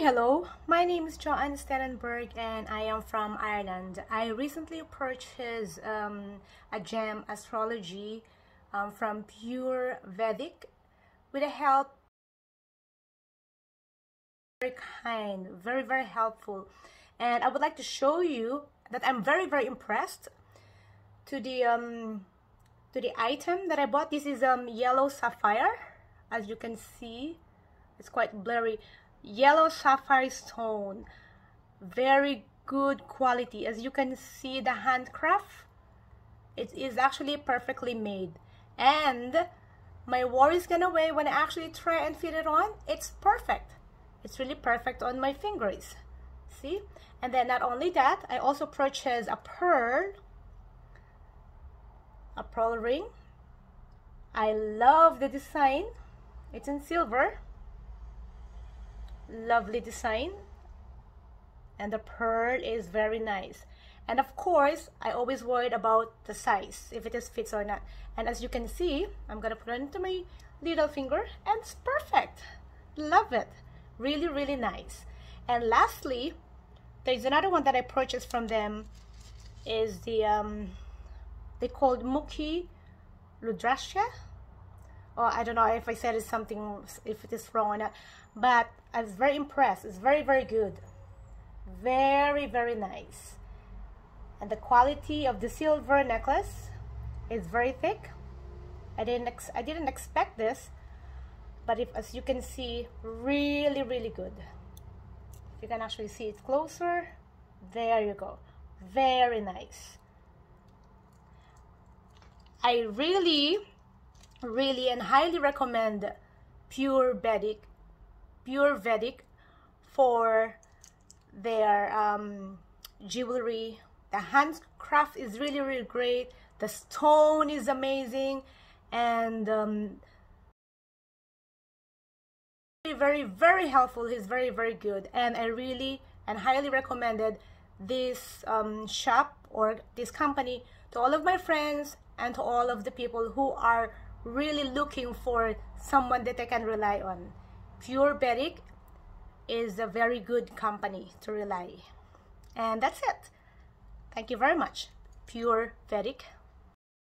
hello. My name is Jhoan Sterenberg and I am from Ireland. I recently purchased um, a gem astrology um, from Pure Vedic with a help very kind, very very helpful. And I would like to show you that I'm very very impressed to the um to the item that I bought. This is um yellow sapphire as you can see. It's quite blurry yellow sapphire stone. Very good quality. As you can see the handcraft it is actually perfectly made. And my worries gone away when I actually try and fit it on. It's perfect. It's really perfect on my fingers. See? And then not only that I also purchased a pearl a pearl ring. I love the design. It's in silver lovely design. And the pearl is very nice. And of course I always worried about the size if it is fits or not. And as you can see I'm gonna put it into my little finger and it's perfect. Love it. Really really nice. And lastly there's another one that I purchased from them is the um they called Mukhi Ludrasya or I don't know if I said it's something if it is wrong or not but I was very impressed. It's very very good. Very very nice. And the quality of the silver necklace is very thick. I didn't I didn't expect this but if as you can see really really good. You can actually see it closer there you go. Very nice. I really really and highly recommend Pure Vedic Pure Vedic for their um, jewelry. The handcraft is really, really great. The stone is amazing. And um, very, very helpful. He's very, very good. And I really and highly recommended this um, shop or this company to all of my friends and to all of the people who are really looking for someone that they can rely on. Pure Vedic is a very good company to rely. And that's it. Thank you very much. Pure Vedic.